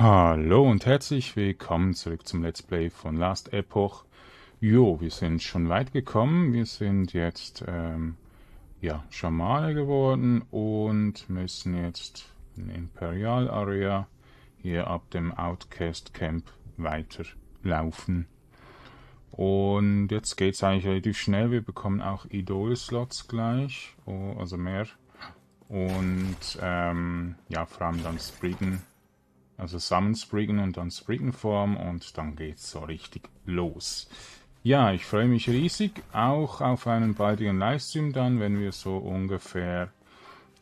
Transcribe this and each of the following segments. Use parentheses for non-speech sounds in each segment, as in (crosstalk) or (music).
Hallo und herzlich willkommen zurück zum Let's Play von Last Epoch. Jo, wir sind schon weit gekommen. Wir sind jetzt ähm, ja, Schamane geworden und müssen jetzt in Imperial Area hier ab dem Outcast Camp weiterlaufen. Und jetzt geht es eigentlich relativ schnell. Wir bekommen auch Idol-Slots gleich, oh, also mehr. Und ähm, ja, vor allem dann Spriggan also Summon Spriggan und dann Spriggan Form und dann geht's so richtig los. Ja, ich freue mich riesig, auch auf einen baldigen Livestream dann, wenn wir so ungefähr,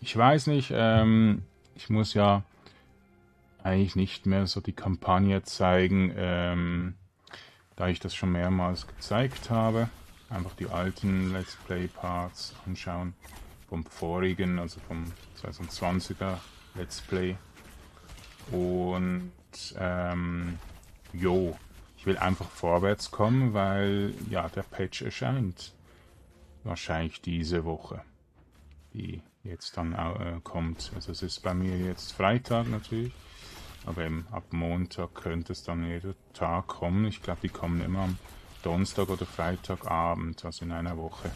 ich weiß nicht, ähm, ich muss ja eigentlich nicht mehr so die Kampagne zeigen, ähm, da ich das schon mehrmals gezeigt habe. Einfach die alten Let's Play Parts anschauen vom vorigen, also vom 2020er Let's Play. Und ähm, jo, ich will einfach vorwärts kommen, weil ja der Patch erscheint. Wahrscheinlich diese Woche, die jetzt dann äh, kommt. Also es ist bei mir jetzt Freitag natürlich, aber eben ab Montag könnte es dann jeder Tag kommen. Ich glaube, die kommen immer am Donnerstag oder Freitagabend, also in einer Woche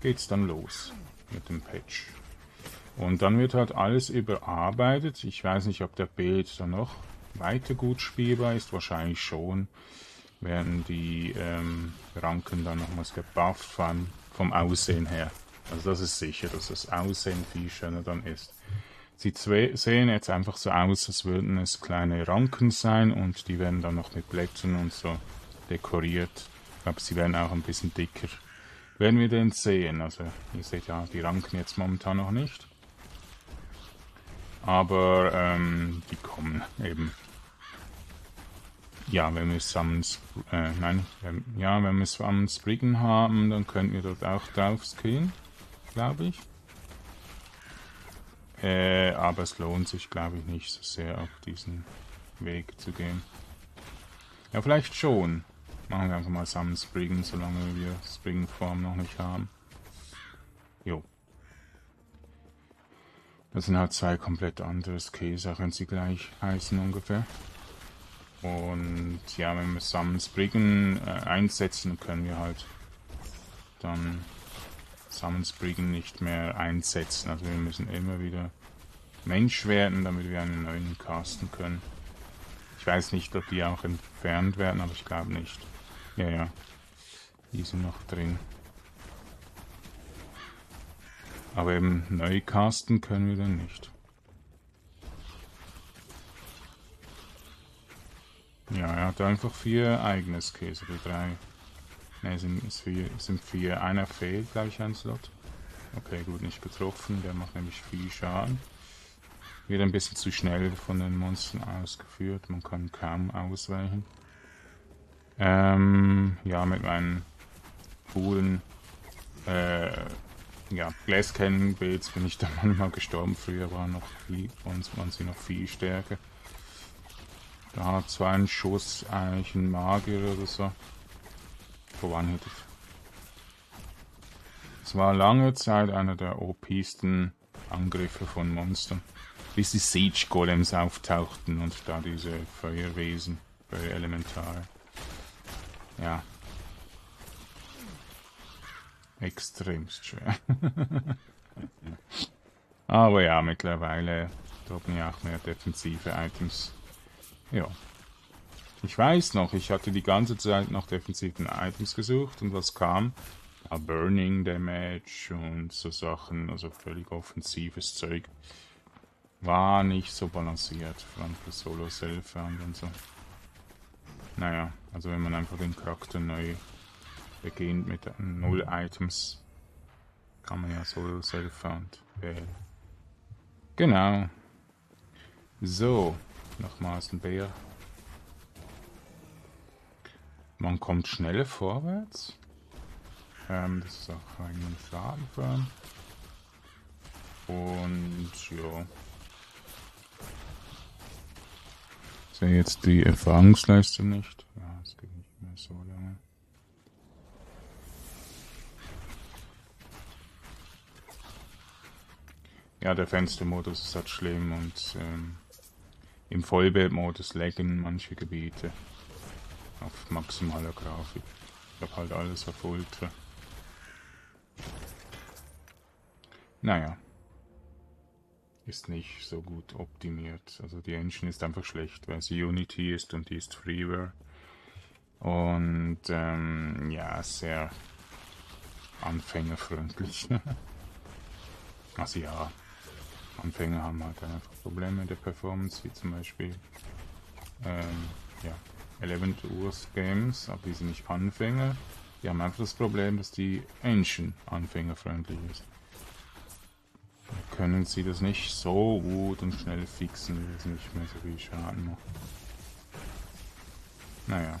geht es dann los mit dem Patch. Und dann wird halt alles überarbeitet. Ich weiß nicht, ob der Bild dann noch weiter gut spielbar ist. Wahrscheinlich schon. Werden die ähm, Ranken dann nochmals gebufft, vor vom Aussehen her. Also das ist sicher, dass das Aussehen viel schöner dann ist. Sie sehen jetzt einfach so aus, als würden es kleine Ranken sein und die werden dann noch mit Blättern und so dekoriert. Ich glaube, sie werden auch ein bisschen dicker. Werden wir den sehen. Also ihr seht ja die Ranken jetzt momentan noch nicht. Aber ähm, die kommen eben. Ja, wenn wir Summons, äh, nein, wenn, ja, wenn wir Summons Spriggan haben, dann könnten wir dort auch drauf skillen, glaube ich. Äh, aber es lohnt sich, glaube ich, nicht so sehr auf diesen Weg zu gehen. Ja, vielleicht schon. Machen wir einfach mal Summons Spriggan, solange wir Spriggan Form noch nicht haben. Jo. Das sind halt zwei komplett andere Skills, auch wenn sie gleich heißen ungefähr. Und ja, wenn wir Summons Briggen äh, einsetzen, können wir halt dann Summons Briggen nicht mehr einsetzen. Also wir müssen immer wieder Mensch werden, damit wir einen neuen casten können. Ich weiß nicht, ob die auch entfernt werden, aber ich glaube nicht. Ja, ja. Die sind noch drin. Aber eben neu casten können wir dann nicht. Ja, er hat einfach vier eigene Skills, oder drei. Ne, sind, sind vier. Einer fehlt, glaube ich, ein Slot. Okay, gut, nicht getroffen. Der macht nämlich viel Schaden. Wird ein bisschen zu schnell von den Monstern ausgeführt. Man kann kaum ausweichen. Ähm, ja, mit meinen coolen äh, ja, Glasscannon-Builds bin ich (laughs) da manchmal gestorben. Früher war noch viel, waren sie noch viel stärker. Da hat zwar ein Schuss eigentlich ein Magier oder so verwandelt. Es war lange Zeit einer der OP-sten Angriffe von Monstern. Bis die Siege Golems auftauchten und da diese Feuerwesen, Feuerelementare. Ja, extremst schwer. (laughs) Aber ja, mittlerweile droppen ja auch mehr defensive Items. Ja. Ich weiß noch, ich hatte die ganze Zeit nach defensiven Items gesucht und was kam? Ja, Burning Damage und so Sachen, also völlig offensives Zeug. War nicht so balanciert, vor allem für Solo Self und so. Naja, also wenn man einfach den Charakter neu beginnt mit null Items. Kann man ja so Self-Found wählen. Genau. So, nochmals ein Bär. Man kommt schneller vorwärts. Ähm, das ist auch ein Schaden Und ja. Ich sehe jetzt die Erfahrungsleiste nicht. Ja, es geht nicht mehr so lange. Ja, der Fenstermodus ist halt schlimm und ähm, im Vollbildmodus laggen manche Gebiete auf maximaler Grafik. Ich habe halt alles auf Ultra. Naja. Ist nicht so gut optimiert. Also die Engine ist einfach schlecht, weil sie Unity ist und die ist Freeware. Und ähm, ja, sehr anfängerfreundlich. (laughs) also ja, Anfänger haben halt einfach Probleme mit der Performance, wie zum Beispiel ähm, ja, 11 Uhr Games, aber die sind nicht Anfänger. Die haben einfach das Problem, dass die Engine anfängerfreundlich ist. Da können sie das nicht so gut und schnell fixen, wie es nicht mehr so viel Schaden macht. Naja.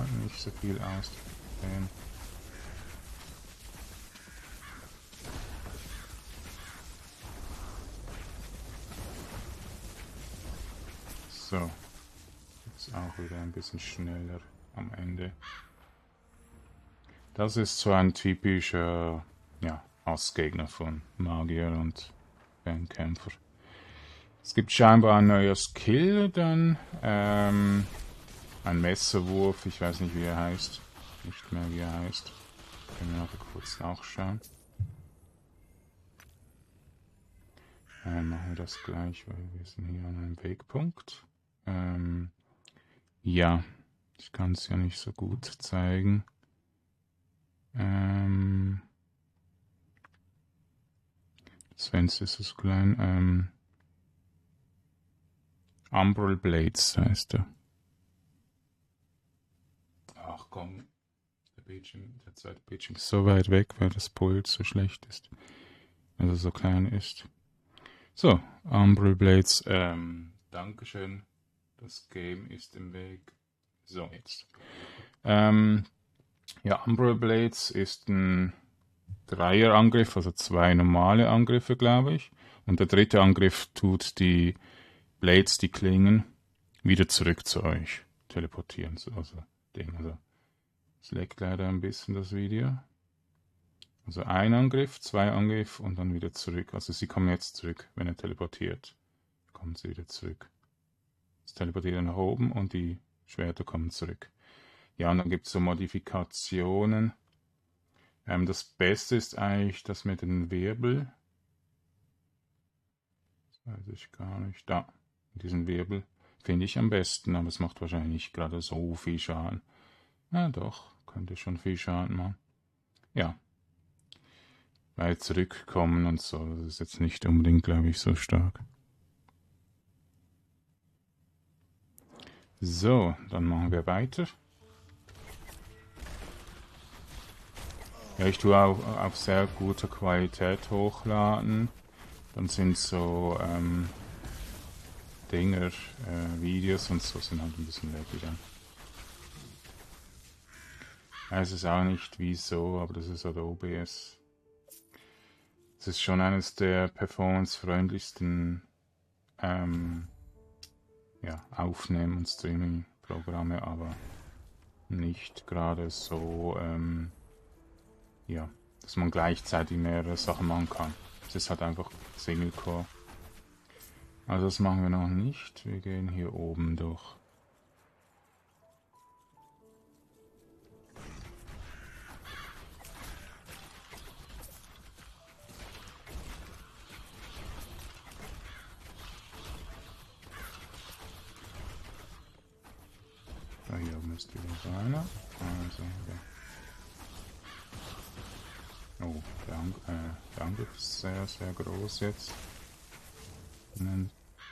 Halt nicht so viel aus. So. Jetzt auch wieder ein bisschen schneller am Ende. Das ist so ein typischer ja, Hassgegner von Magier und Fernkämpfer. Es gibt scheinbar ein neuer Skill dann. Ähm, ein Messerwurf, ich weiß nicht wie er heißt. Nicht mehr wie er heißt. Können wir noch kurz nachschauen. Äh, machen wir das gleich, weil wir sind hier an einem Wegpunkt. Ähm, ja, ich kann es ja nicht so gut zeigen. Ähm, das Fenster ist so klein. Ähm, Umbral Blades heißt er. Ach komm, der Bildschirm, der zweite Bildschirm ist so weit weg, weil das Pult so schlecht ist. Also so klein ist. So, Umbral Blades, ähm, Dankeschön das Game ist im Weg. So, jetzt. Ähm, ja, Umbra Blades ist ein Dreierangriff, also zwei normale Angriffe, glaube ich. Und der dritte Angriff tut die Blades, die Klingen, wieder zurück zu euch teleportieren. Also, Ding, also, es leckt leider ein bisschen das Video. Also ein Angriff, zwei Angriff und dann wieder zurück. Also sie kommen jetzt zurück, wenn er teleportiert. Kommen sie wieder zurück. Das teleportiert nach oben und die Schwerter kommen zurück. Ja, und dann gibt es so Modifikationen. Ähm, das Beste ist eigentlich das mit dem Wirbel. Das weiß ich gar nicht. Da, diesen Wirbel finde ich am besten, aber es macht wahrscheinlich nicht gerade so viel Schaden. Na doch, könnte schon viel Schaden machen. Ja. Weil zurückkommen und so, das ist jetzt nicht unbedingt, glaube ich, so stark. So, dann machen wir weiter. Ja, ich tue auch auf sehr gute Qualität hochladen. Dann sind so ähm, Dinger, äh, Videos und so sind halt ein bisschen laggy Ich weiß es auch nicht wieso, aber das ist halt OBS. Es ist schon eines der performance-freundlichsten ähm, ja, Aufnehmen- und Streaming-Programme, aber nicht gerade so, ähm, ja, dass man gleichzeitig mehrere Sachen machen kann. Es ist halt einfach Single-Core. Also das machen wir noch nicht. Wir gehen hier oben durch. ist wieder einer. Also, ja. Oh, der, Ang äh, Angriff ist sehr, sehr groß jetzt. In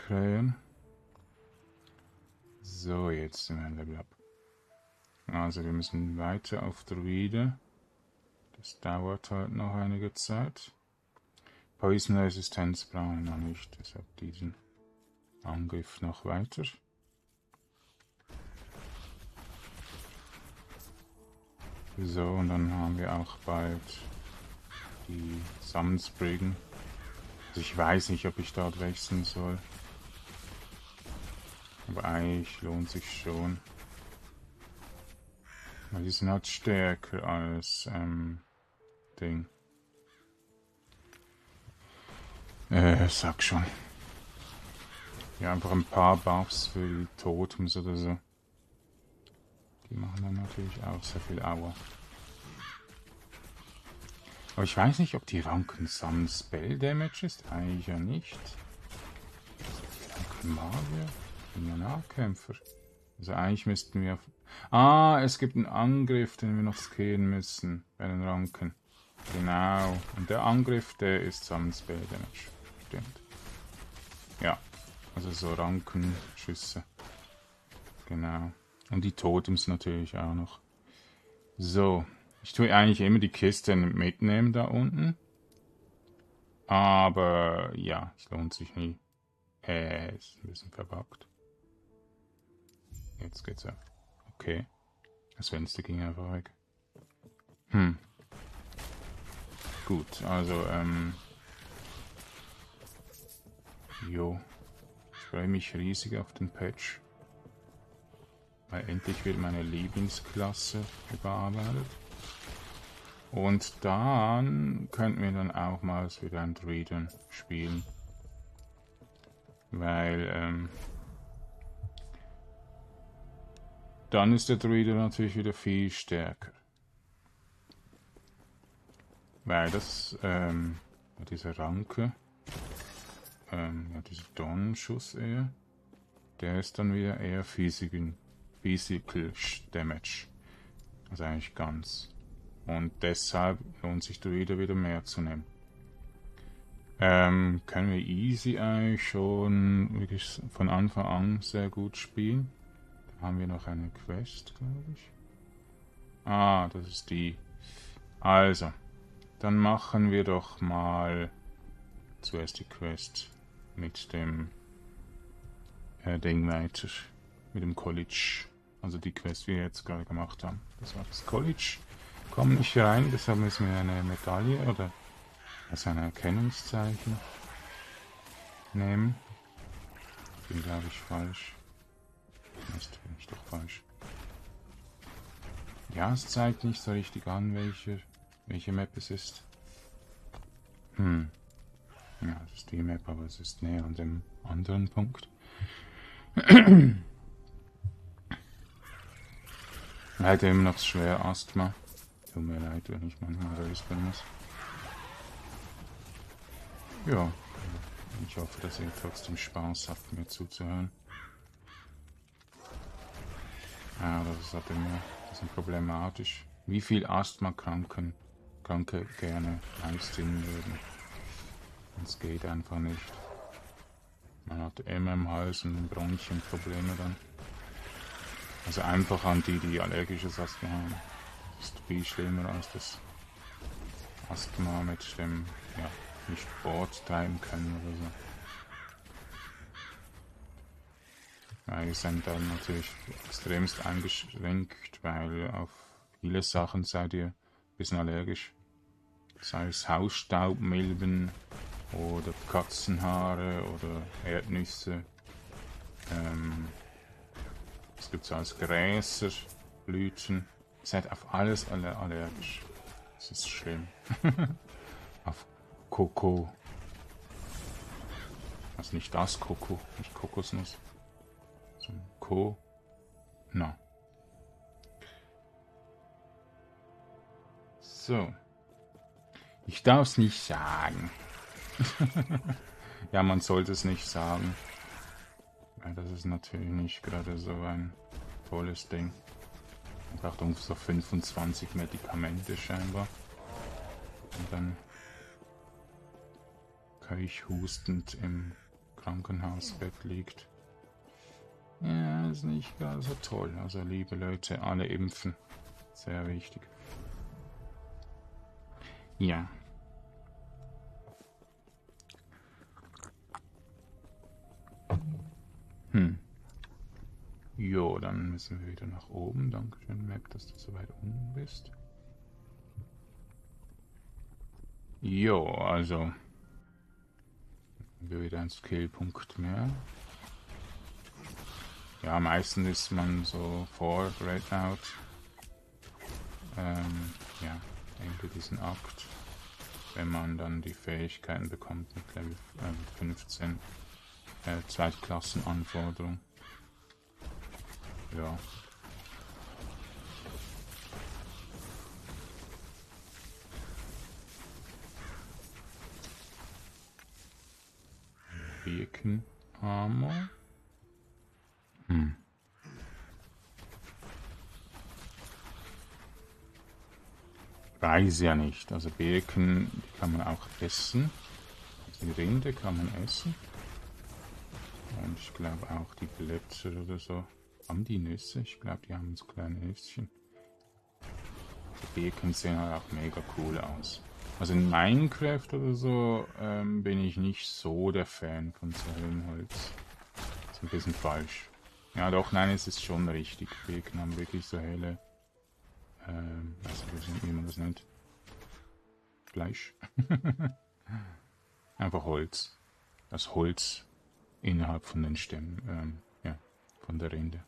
Krähen. So, jetzt sind wir ein Level Up. Also wir müssen weiter auf Druide. Das dauert halt noch einige Zeit. Poison-Resistenz brauchen wir noch nicht, deshalb diesen Angriff noch weiter. So, und dann haben wir auch bald die Summonsbriggen. Also ich weiß nicht, ob ich dort wechseln soll. Aber eigentlich lohnt sich schon. Weil die sind halt stärker als ähm, Ding. Äh, sag schon. Ja, einfach ein paar Buffs für die Totems oder so. Die machen dann natürlich auch sehr viel Aua. Aber ich weiß nicht, ob die Ranken Summon Spell Damage ist. Eigentlich ja nicht. Ranken Magier? Bin ja Nahkämpfer. Also eigentlich müssten wir... Ah, es gibt einen Angriff, den wir noch skillen müssen bei den Ranken. Genau. Und der Angriff, der ist Summon Spell Damage. Stimmt. Ja. Also so Rankenschüsse. Genau. Und die Totems natürlich auch noch. So. Ich tue eigentlich immer die Kiste mitnehmen da unten. Aber ja, es lohnt sich nie. Äh, ist ein bisschen verbuggt. Jetzt geht's ja. Okay. Das Fenster ging einfach weg. Hm. Gut, also, ähm. Jo. Ich freue mich riesig auf den Patch. Weil endlich wird meine Lieblingsklasse überarbeitet. Und dann könnten wir dann auch mal wieder ein Druiden spielen. Weil, ähm, dann ist der Druide natürlich wieder viel stärker. Weil das, ähm, diese Ranke, ähm, ja, dieser Dornenschuss eher, der ist dann wieder eher Physical, Physical Damage. Also eigentlich ganz. Und deshalb lohnt sich Druide wieder mehr zu nehmen. Ähm, können wir easy eigentlich schon wirklich von Anfang an sehr gut spielen. Haben wir noch eine Quest, glaube ich. Ah, das ist die. Also, dann machen wir doch mal zuerst die Quest mit dem äh, Ding weiter. Mit dem College. Also die Quest, die wir jetzt gerade gemacht haben. Das war das College. Kommen nicht rein, deshalb müssen wir eine Medaille oder also ein Erkennungszeichen nehmen. Bin glaube ich falsch. Mist, falsch. Ja, es zeigt nicht so richtig an, welche, welche Map es ist. Hm. Ja, das ist die Map, aber es ist näher an dem anderen Punkt. (clears throat) Halt immer noch schwer Asthma. Tut mir leid, wenn ich manchmal räuspern muss. Ja, ich hoffe, dass ihr trotzdem Spaß habt, mir zuzuhören. Ja, das ist halt immer ein bisschen problematisch. Wie viel Asthma-Kranken Kranke gerne einziehen würden. Es geht einfach nicht. Man hat immer im Hals und Bronchien Probleme dann. Also einfach an die, die allergisches Asthma haben. Das ist viel schlimmer als das Asthma mit dem, ja, nicht Sport treiben können oder so. Ja, ihr seid dann natürlich extremst eingeschränkt, weil auf viele Sachen seid ihr ein bisschen allergisch. Sei es Hausstaubmilben oder Katzenhaare oder Erdnüsse. Ähm, es gibt so als Gräser, Blüten. Ihr seid auf alles allergisch. Das ist schlimm. (laughs) auf Koko. Also nicht das Koko, nicht Kokosnuss. So Ko. Na. So. Ich darf es nicht sagen. (laughs) ja, man sollte es nicht sagen. Weil das ist natürlich nicht gerade so ein tolles Ding. Man braucht ungefähr 25 Medikamente scheinbar. Und dann Köch hustend im Krankenhausbett liegt. Ja, ist nicht gar so toll. Also liebe Leute, alle impfen. Sehr wichtig. Ja. Hm. Jo, dann müssen wir wieder nach oben. Dankeschön, Map, dass du so weit unten bist. Jo, also wir wieder ein Skillpunkt mehr. Ja, meistens ist man so vor Breakout. ähm, ja, Ende diesen Akt, wenn man dann die Fähigkeiten bekommt mit Level äh, 15, äh, Zweitklassenanforderung. Ja. Beacon Armor. Hm. Weiß ja nicht. Also Birken die kann man auch essen. Die Rinde kann man essen. Und ich glaube auch die Blätter oder so. Haben die Nüsse? Ich glaube, die haben so kleine Nüsschen. Die Birken sehen halt auch mega cool aus. Also in Minecraft oder so ähm, bin ich nicht so der Fan von so hellem Holz. Ist ein bisschen falsch. Ja doch, nein, es ist schon richtig. Birken haben wirklich so helle ähm, weiß nicht, wie man das nennt. Fleisch. (laughs) Einfach Holz. Das Holz innerhalb von den Stämmen, ähm, ja, von der Rinde.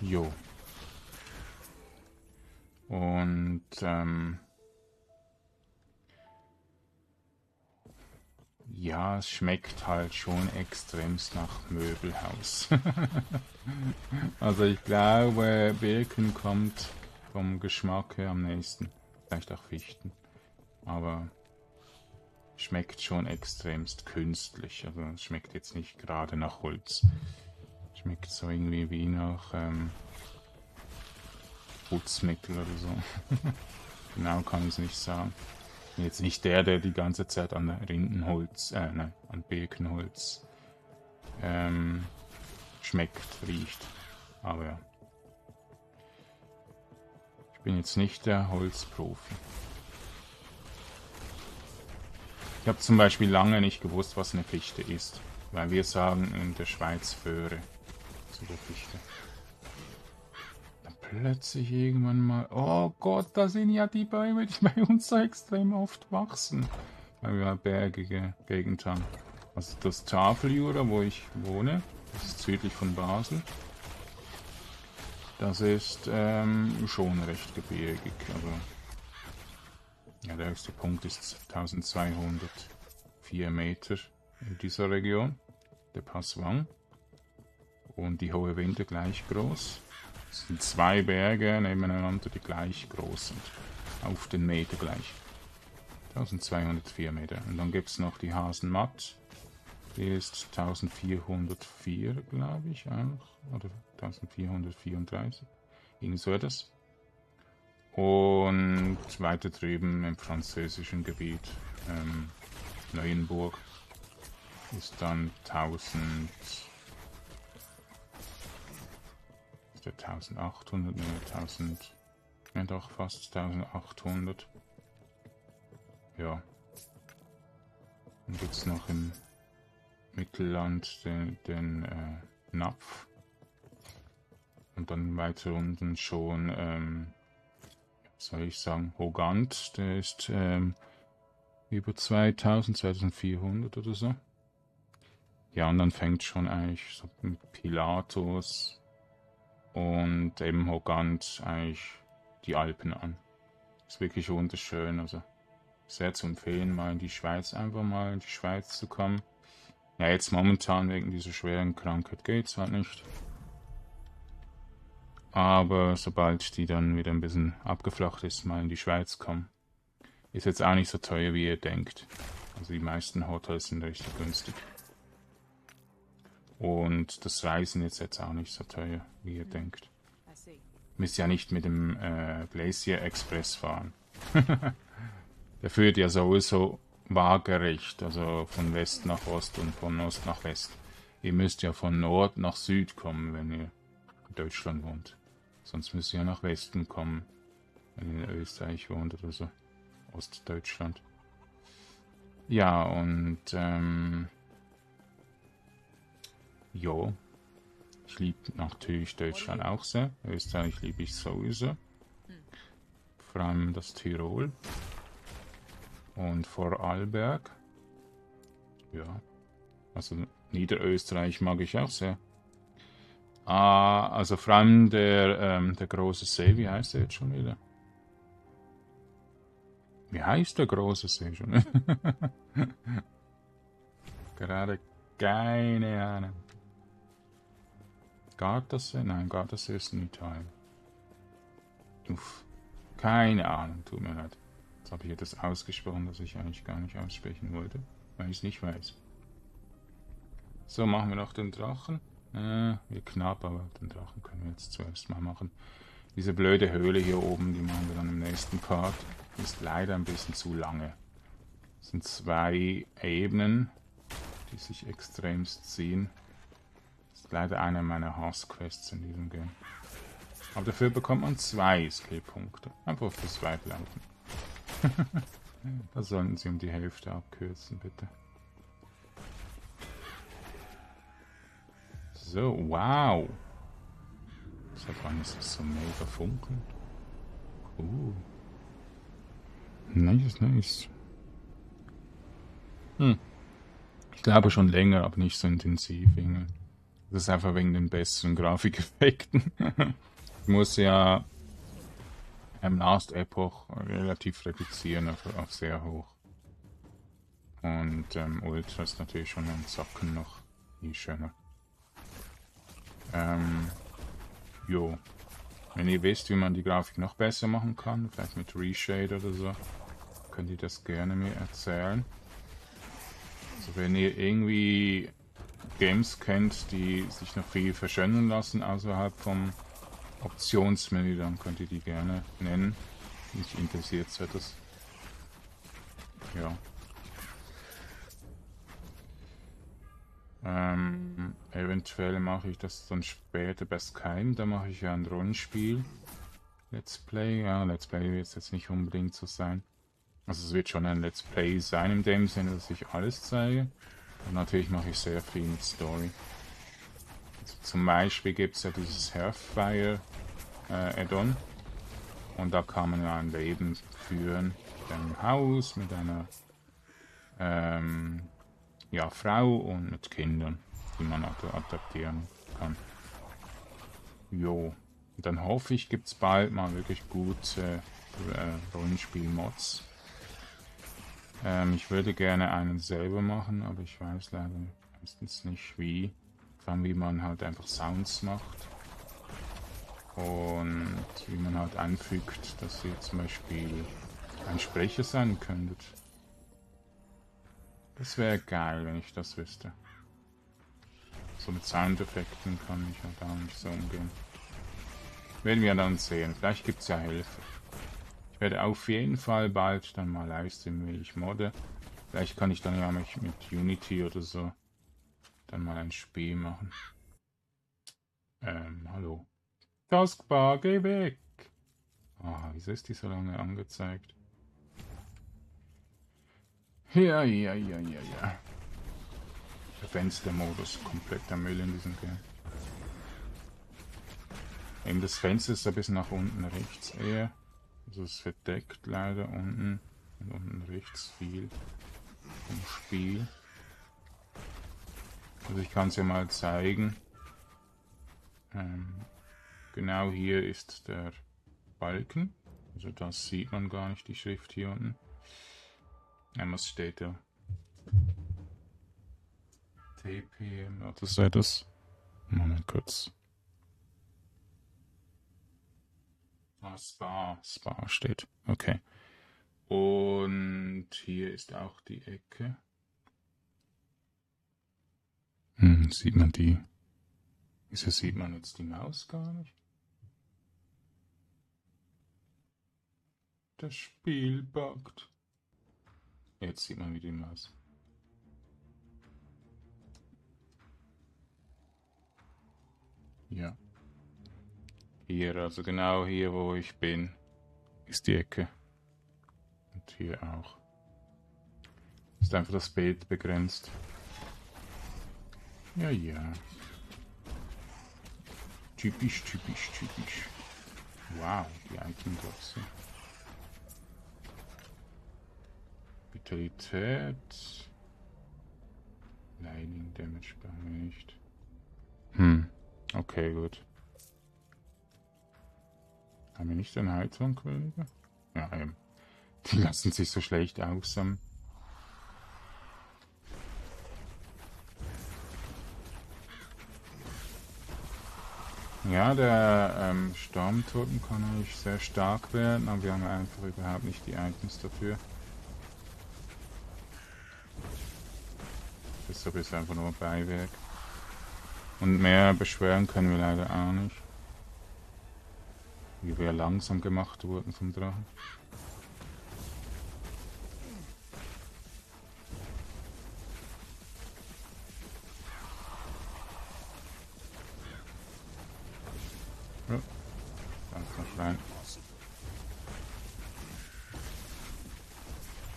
Jo. Und, ähm, Ja, es schmeckt halt schon extremst nach Möbelhaus. (laughs) also ich glaube, Birken kommt vom Geschmack her am nächsten. Vielleicht auch Fichten. Aber schmeckt schon extremst künstlich. Also es schmeckt jetzt nicht gerade nach Holz. Schmeckt so irgendwie wie nach ähm, Putzmittel oder so. (laughs) genau kann ich es nicht sagen bin jetzt nicht der, der die ganze Zeit an Rindenholz, äh, nein, an Birkenholz ähm, schmeckt, riecht. Aber ja. Ich bin jetzt nicht der Holzprofi. Ich habe zum Beispiel lange nicht gewusst, was eine Fichte ist, weil wir sagen in der Schweiz Föhre zu der Fichte plötzlich irgendwann mal, oh Gott, da sind ja die Bäume, die bei uns so extrem oft wachsen. Weil wir halt bergige Gegend haben. Also das Tafeljura, wo ich wohne, das ist südlich von Basel. Das ist ähm, schon recht gebirgig. Also ja, der höchste Punkt ist 1204 Meter in dieser Region, der Passwang. Und die hohe Winde gleich groß. Sind zwei Berge nebeneinander, die gleich groß sind. Auf den Meter gleich. 1204 Meter. Und dann gibt es noch die Hasenmatt. Die ist 1404, glaube ich, auch. Oder 1434. Irgend so etwas. Und weiter drüben im französischen Gebiet, ähm, Neuenburg, ist dann 1000. der 1800, ne, 1000, ja doch fast 1800. Ja. Dann gibt es noch im Mittelland den, den äh, Napf. Und dann weiter unten schon, ähm, soll ich sagen, Hogant, der ist ähm, über 2000, 2400 oder so. Ja, und dann fängt schon eigentlich so mit Pilatus, und eben Hogant eigentlich die Alpen an. Ist wirklich wunderschön, also sehr zu empfehlen, mal in die Schweiz, einfach mal in die Schweiz zu kommen. Ja, jetzt momentan wegen dieser schweren Krankheit geht's halt nicht. Aber sobald die dann wieder ein bisschen abgeflacht ist, mal in die Schweiz kommen. Ist jetzt auch nicht so teuer, wie ihr denkt. Also die meisten Hotels sind richtig günstig. Und das Reisen ist jetzt auch nicht so teuer, wie ihr denkt. Müsst ja nicht mit dem äh, Glacier Express fahren. (laughs) Der führt ja sowieso waagerecht, also von West nach Ost und von Ost nach West. Ihr müsst ja von Nord nach Süd kommen, wenn ihr in Deutschland wohnt. Sonst müsst ihr ja nach Westen kommen, wenn ihr in Österreich wohnt oder so. Ostdeutschland. Ja, und ähm, ja, ich liebe natürlich Deutschland auch sehr. Österreich liebe ich sowieso. Vor allem das Tirol. Und Vorarlberg. Ja. Also Niederösterreich mag ich auch sehr. Ah, also vor allem der, ähm, der große See, wie heißt der jetzt schon wieder? Wie heißt der große See schon? (laughs) Gerade keine Ahnung. Gardasee? Nein, Gardasee ist in Italien. Uff. Keine Ahnung, tut mir leid. Jetzt habe ich etwas ausgesprochen, das ich eigentlich gar nicht aussprechen wollte, weil ich es nicht weiß. So, machen wir noch den Drachen. Äh, wir knapp, aber den Drachen können wir jetzt zuerst mal machen. Diese blöde Höhle hier oben, die machen wir dann im nächsten Part. Ist leider ein bisschen zu lange. Das sind zwei Ebenen, die sich extremst ziehen. Das leider eine meiner Hassquests in diesem Game. Aber dafür bekommt man zwei Skillpunkte. Einfach fürs Weiterlaufen. (laughs) da sollten sie um die Hälfte abkürzen, bitte. So, wow. Seit wann ist das so mega funkelnd? Cool. Nice, nice. Hm. Ich glaube schon länger, aber nicht so intensiv. Das ist einfach wegen den besseren Grafikeffekten. (laughs) ich muss ja im Last Epoch relativ reduzieren auf, auf sehr hoch. Und ähm, Ultra ist natürlich schon ein Zocken noch viel schöner. Ähm, jo. Wenn ihr wisst, wie man die Grafik noch besser machen kann, vielleicht mit Reshade oder so, könnt ihr das gerne mir erzählen. Also wenn ihr irgendwie Games kennt, die sich noch viel verschönern lassen außerhalb vom Optionsmenü, dann könnt ihr die gerne nennen. Mich interessiert das. Ja. Ähm, eventuell mache ich das dann später bei Skype, da mache ich ja ein Rollenspiel. Let's Play, ja, Let's Play wird jetzt nicht unbedingt so sein. Also es wird schon ein Let's Play sein in dem Sinne, dass ich alles zeige. Und natürlich mache ich sehr viel mit Story. Also zum Beispiel gibt es ja dieses Hearthfire äh, Add-on. Und da kann man ja ein Leben führen mit einem Haus, mit einer ähm, ja, Frau und mit Kindern, die man adaptieren kann. Jo. Und dann hoffe ich, gibt es bald mal wirklich gute äh, Rollenspiel-Mods. Ähm, ich würde gerne einen selber machen, aber ich weiß leider meistens nicht wie. Vor allem wie man halt einfach Sounds macht. Und wie man halt anfügt, dass ihr zum Beispiel ein Sprecher sein könntet. Das wäre geil, wenn ich das wüsste. So mit Soundeffekten kann ich halt auch nicht so umgehen. Werden wir dann sehen. Vielleicht gibt es ja Hilfe. Ich werde auf jeden Fall bald dann mal livestreamen, wie ich modde. Vielleicht kann ich dann ja mit Unity oder so dann mal ein Spiel machen. Ähm, hallo. Taskbar, geh weg! Ah, wieso ist die so lange angezeigt? Ja, ja, ja, ja, ja. Der Fenstermodus, kompletter Müll in diesem Game. Eben das Fenster ist ein bisschen nach unten rechts eher. Also es verdeckt leider unten und unten rechts viel vom Spiel. Also ich kann es ja mal zeigen. Ähm, genau hier ist der Balken. Also das sieht man gar nicht, die Schrift hier unten. Ja, was steht da? TPM, was sei das? Moment kurz. Ah, Spa, Spa steht. Okay. Und hier ist auch die Ecke. Hm, sieht man die? Wieso sieht man jetzt die Maus gar nicht? Das Spiel buggt. Jetzt sieht man, wie die Maus. Ja. Hier, also genau hier, wo ich bin, ist die Ecke. Und hier auch. Ist einfach das Bild begrenzt. Ja, ja. Typisch, typisch, typisch. Wow, die Item-Boxe. Vitalität. Lightning Damage wir nicht. Hm. Okay, gut. Haben wir nicht einen Heizungkollege? Ja, eben. Die lassen sich so schlecht aufsammeln. Ja, der ähm, Stormtoten kann eigentlich sehr stark werden, aber wir haben einfach überhaupt nicht die Items dafür. Deshalb ist einfach nur Beiwerk. Und mehr beschweren können wir leider auch nicht. Wie wir langsam gemacht wurden vom Drachen.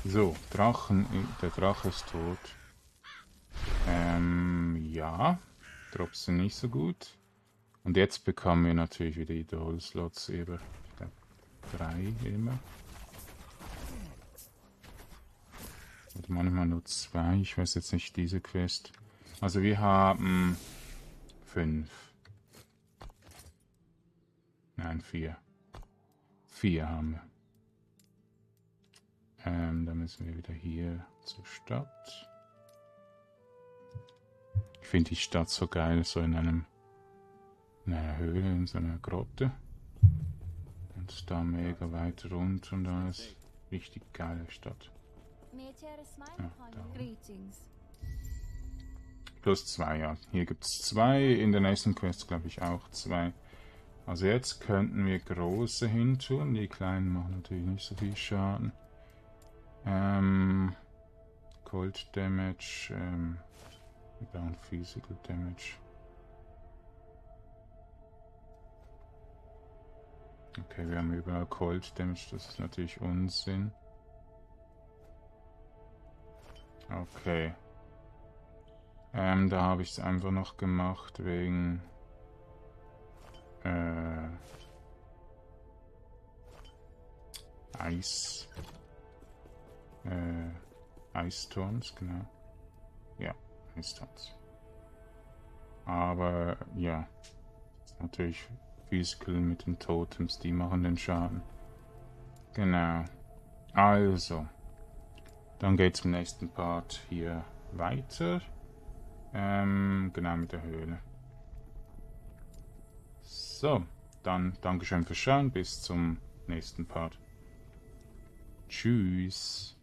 So, Drachen, der Drache ist tot. Ähm, ja. Drops sind nicht so gut. Und jetzt bekommen wir natürlich wieder Idol-Slots glaube, drei immer. Oder manchmal nur zwei. Ich weiß jetzt nicht diese Quest. Also wir haben fünf. Nein, vier. Vier haben wir. Ähm, dann müssen wir wieder hier zur Stadt. Ich finde die Stadt so geil, so in einem in einer Höhle, in so einer Grotte. Und da mega weit rund und da ist richtig geile Stadt. Plus zwei, ja. Hier gibt es zwei, in der nächsten Quest glaube ich auch zwei. Also jetzt könnten wir große hin tun, die kleinen machen natürlich nicht so viel Schaden. Ähm, Cold Damage, ähm, wir brauchen Physical Damage. Okay, wir haben überall Cold Damage, das ist natürlich Unsinn. Okay. Ähm, da habe ich es einfach noch gemacht wegen... Äh, Eis. Äh, Eistorns, genau. Ja, Eistorns. Aber ja, natürlich Physical mit den Totems, die machen den Schaden. Genau. Also. Dann geht's im nächsten Part hier weiter. Ähm, genau mit der Höhle. So, dann Dankeschön fürs Schauen. Bis zum nächsten Part. Tschüss.